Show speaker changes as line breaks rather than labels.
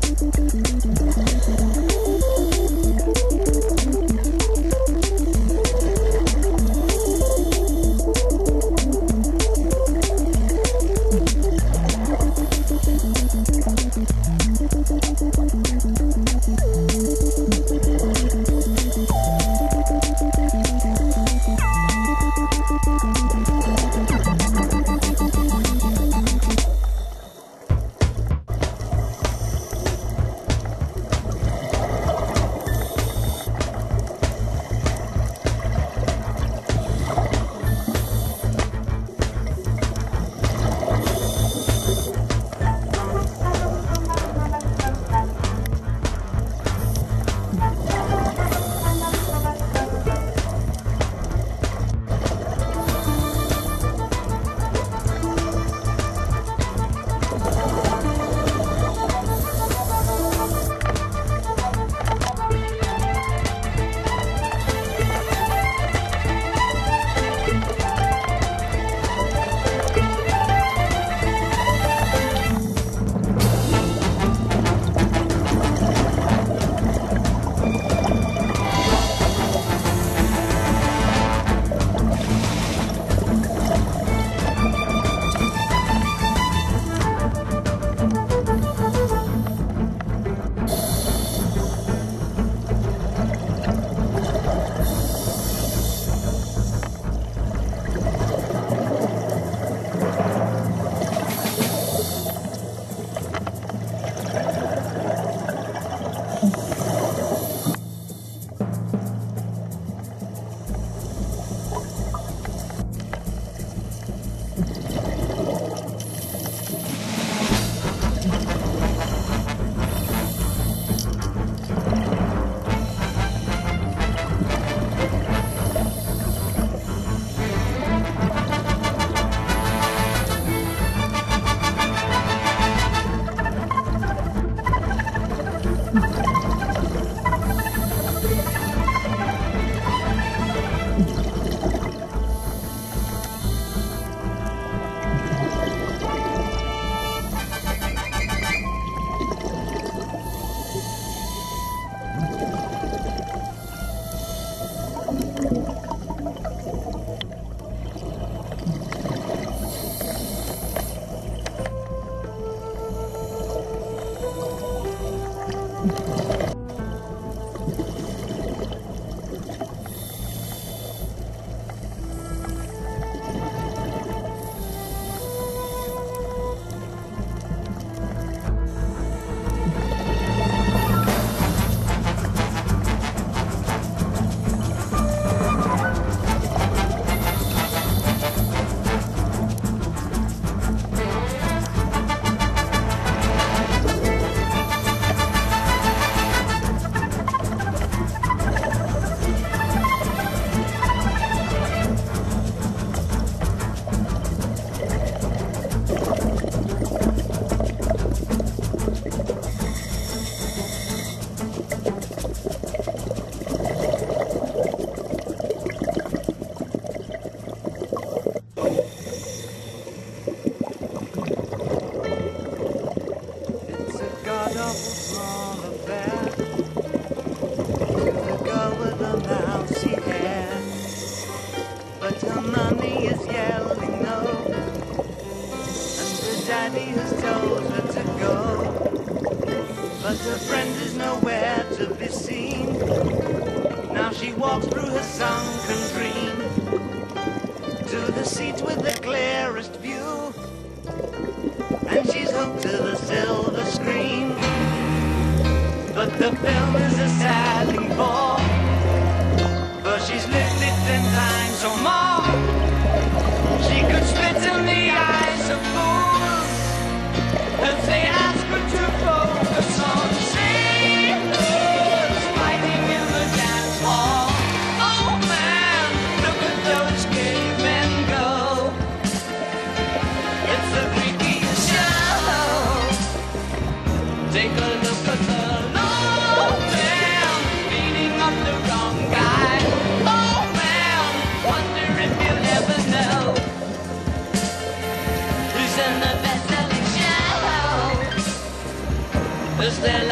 Thank you. The girl with the mousy hair. But her mommy is yelling no. And her daddy has told her to go. But her friend is nowhere to be seen. Now she walks through her sunken dream. To the seat with the clearest view and she's hooked to the silver the film is a sad thing for, for she's lived it ten times or more. She could spit in the eyes of fools if they ask her to focus on sailors fighting in the dance hall. Oh man, look at those cavemen go. It's the freakiest show. Take a their